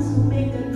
to make a